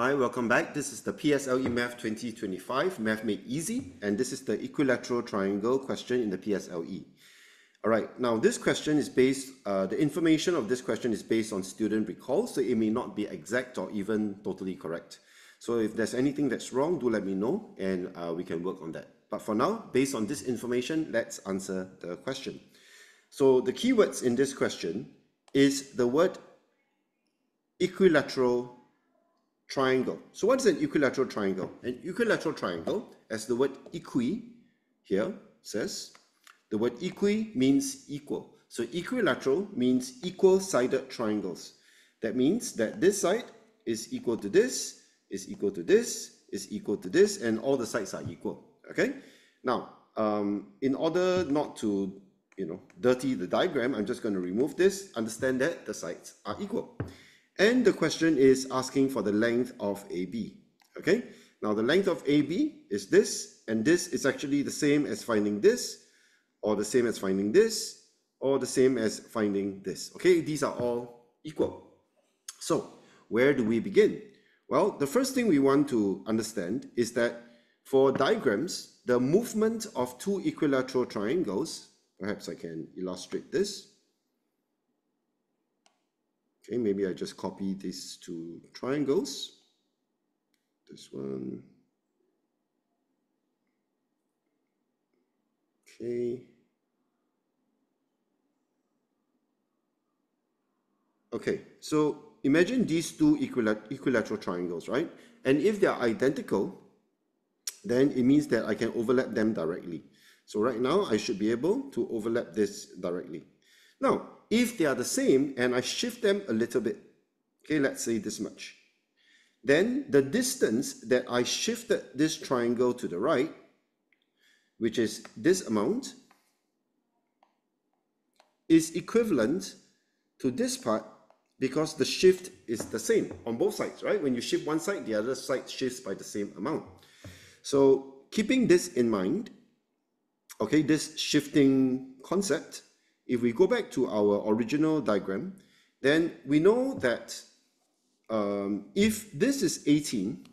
Hi, welcome back. This is the PSLE Math 2025, Math Made Easy, and this is the equilateral triangle question in the PSLE. All right, now this question is based, uh, the information of this question is based on student recall, so it may not be exact or even totally correct. So if there's anything that's wrong, do let me know and uh, we can work on that. But for now, based on this information, let's answer the question. So the keywords in this question is the word equilateral triangle. So what is an equilateral triangle? An equilateral triangle, as the word equi here says, the word equi means equal. So equilateral means equal-sided triangles. That means that this side is equal to this, is equal to this, is equal to this, and all the sides are equal. Okay? Now, um, in order not to, you know, dirty the diagram, I'm just going to remove this. Understand that the sides are equal. And the question is asking for the length of AB. Okay, now the length of AB is this, and this is actually the same as finding this, or the same as finding this, or the same as finding this. Okay, these are all equal. So, where do we begin? Well, the first thing we want to understand is that for diagrams, the movement of two equilateral triangles, perhaps I can illustrate this, Okay, maybe I just copy these two triangles. This one. Okay. Okay, so imagine these two equilateral triangles, right? And if they're identical, then it means that I can overlap them directly. So right now, I should be able to overlap this directly. Now, if they are the same and I shift them a little bit, okay, let's say this much, then the distance that I shifted this triangle to the right, which is this amount, is equivalent to this part because the shift is the same on both sides, right? When you shift one side, the other side shifts by the same amount. So keeping this in mind, okay, this shifting concept, if we go back to our original diagram, then we know that um, if this is 18,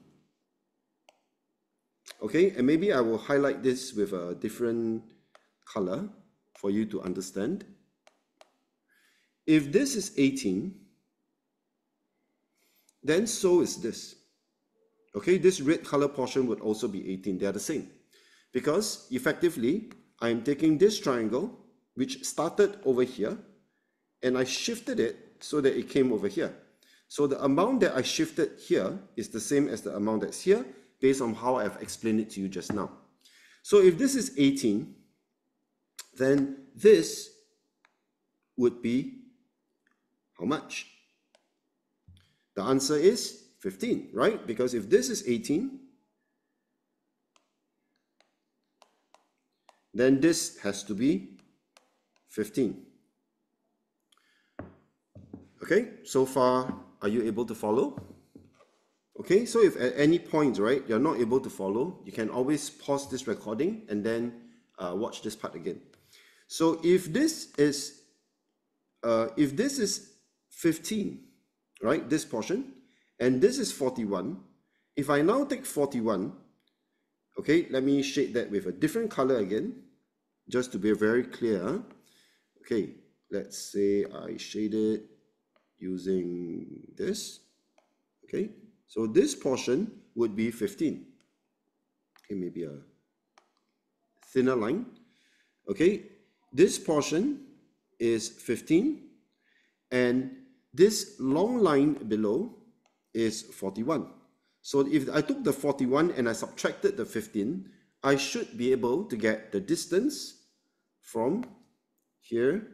okay, and maybe I will highlight this with a different color for you to understand. If this is 18, then so is this. Okay, this red color portion would also be 18. They are the same. Because effectively, I am taking this triangle which started over here and I shifted it so that it came over here. So the amount that I shifted here is the same as the amount that's here based on how I've explained it to you just now. So if this is 18, then this would be how much? The answer is 15, right? Because if this is 18, then this has to be 15. Okay, so far, are you able to follow? Okay, so if at any point, right, you're not able to follow, you can always pause this recording and then uh, watch this part again. So if this is, uh, if this is 15, right, this portion, and this is 41, if I now take 41, okay, let me shade that with a different color again, just to be very clear. Okay, let's say I shade it using this. Okay, so this portion would be 15. Okay, maybe a thinner line. Okay, this portion is 15 and this long line below is 41. So if I took the 41 and I subtracted the 15, I should be able to get the distance from here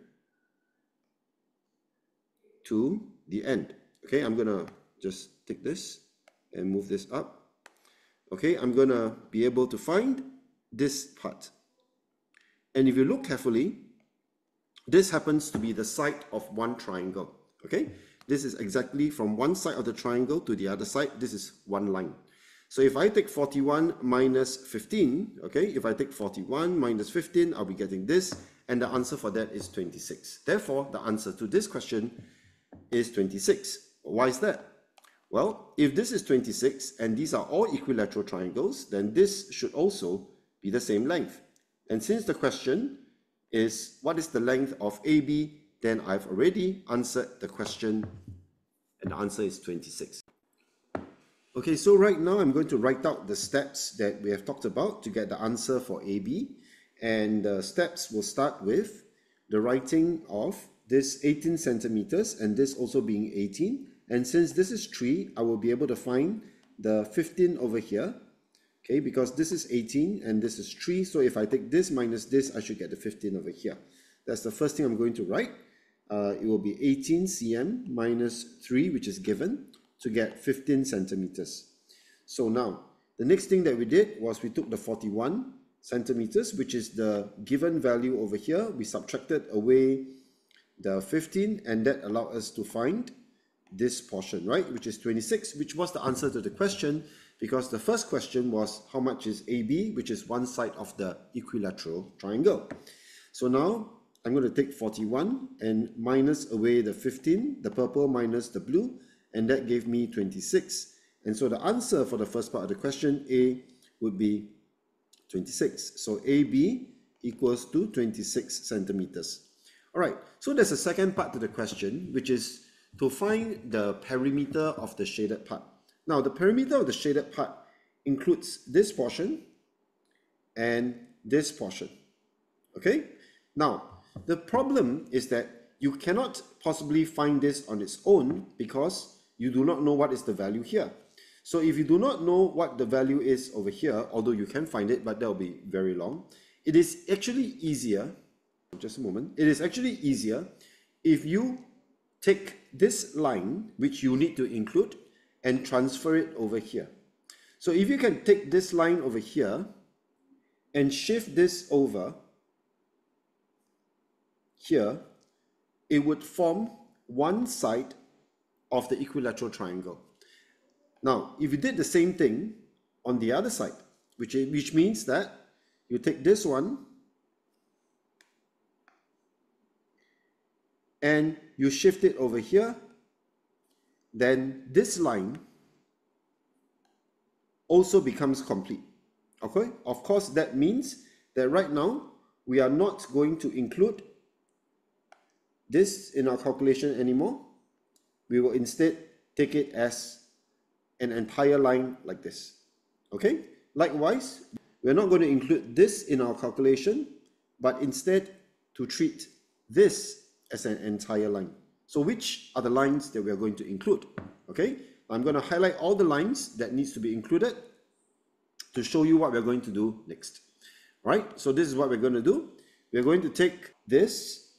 to the end. Okay, I'm gonna just take this and move this up. Okay, I'm gonna be able to find this part. And if you look carefully, this happens to be the side of one triangle. Okay, this is exactly from one side of the triangle to the other side. This is one line. So if I take 41 minus 15, okay, if I take 41 minus 15, I'll be getting this and the answer for that is 26. Therefore, the answer to this question is 26. Why is that? Well, if this is 26 and these are all equilateral triangles, then this should also be the same length. And since the question is what is the length of AB, then I've already answered the question and the answer is 26. Okay, so right now I'm going to write out the steps that we have talked about to get the answer for AB. And the steps will start with the writing of this 18 centimeters and this also being 18. And since this is 3, I will be able to find the 15 over here. Okay, because this is 18 and this is 3. So if I take this minus this, I should get the 15 over here. That's the first thing I'm going to write. Uh, it will be 18 cm minus 3, which is given, to get 15 centimeters. So now, the next thing that we did was we took the 41 centimeters, which is the given value over here. We subtracted away the 15 and that allowed us to find this portion, right? Which is 26, which was the answer to the question because the first question was how much is AB, which is one side of the equilateral triangle. So now I'm going to take 41 and minus away the 15, the purple minus the blue, and that gave me 26. And so the answer for the first part of the question, A, would be 26. So AB equals to 26 centimeters. All right, so there's a second part to the question, which is to find the perimeter of the shaded part. Now, the perimeter of the shaded part includes this portion and this portion. Okay? Now, the problem is that you cannot possibly find this on its own because you do not know what is the value here. So if you do not know what the value is over here, although you can find it, but that will be very long, it is actually easier, just a moment, it is actually easier if you take this line, which you need to include, and transfer it over here. So if you can take this line over here and shift this over here, it would form one side of the equilateral triangle. Now, if you did the same thing on the other side, which, which means that you take this one and you shift it over here, then this line also becomes complete. Okay, of course, that means that right now we are not going to include this in our calculation anymore. We will instead take it as an entire line like this. Okay, likewise, we're not going to include this in our calculation, but instead to treat this as an entire line. So which are the lines that we are going to include? Okay, I'm going to highlight all the lines that needs to be included to show you what we're going to do next. All right, so this is what we're going to do. We're going to take this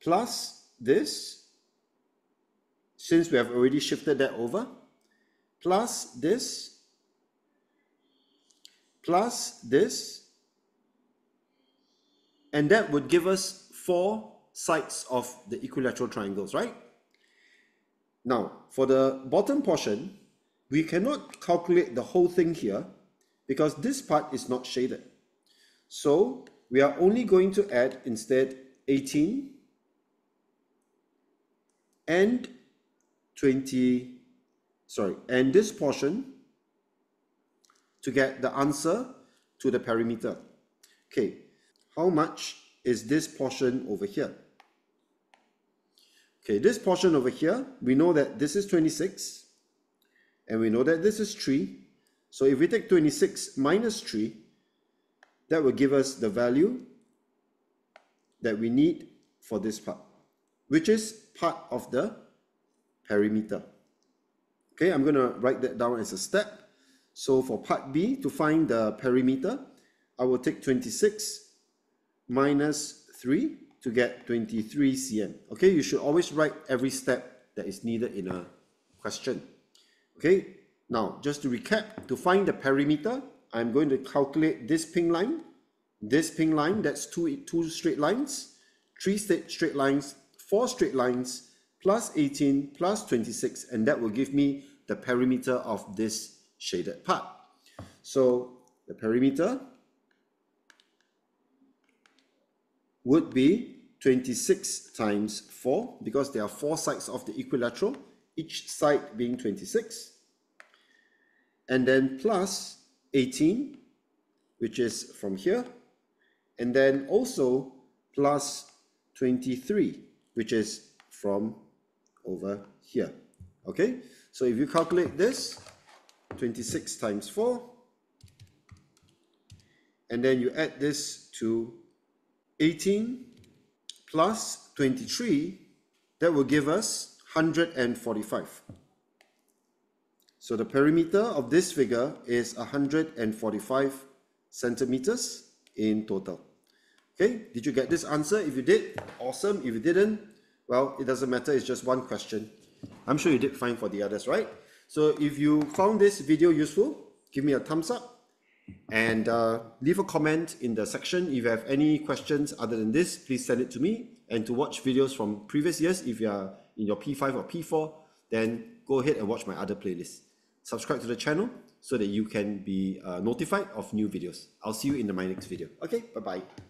plus this since we have already shifted that over, plus this, plus this, and that would give us four sides of the equilateral triangles, right? Now, for the bottom portion, we cannot calculate the whole thing here because this part is not shaded. So we are only going to add instead 18 and 20, sorry, and this portion to get the answer to the perimeter. Okay, how much is this portion over here? Okay, this portion over here, we know that this is 26, and we know that this is 3. So if we take 26 minus 3, that will give us the value that we need for this part, which is part of the perimeter. Okay, I'm going to write that down as a step. So for part B, to find the perimeter, I will take 26 minus 3 to get 23 cm. Okay, you should always write every step that is needed in a question. Okay, now just to recap, to find the perimeter, I'm going to calculate this pink line, this pink line, that's two, two straight lines, three straight lines, four straight lines, plus 18 plus 26 and that will give me the perimeter of this shaded part. So the perimeter would be 26 times 4 because there are four sides of the equilateral each side being 26, and then plus 18, which is from here, and then also plus 23, which is from over here. Okay, so if you calculate this, 26 times 4, and then you add this to 18 plus 23, that will give us 145. So the perimeter of this figure is 145 centimeters in total. Okay, did you get this answer? If you did, awesome. If you didn't, well, it doesn't matter. It's just one question. I'm sure you did fine for the others, right? So if you found this video useful, give me a thumbs up and uh, leave a comment in the section. If you have any questions other than this, please send it to me. And to watch videos from previous years, if you are in your P5 or P4, then go ahead and watch my other playlists. Subscribe to the channel so that you can be uh, notified of new videos. I'll see you in my next video. Okay, bye-bye.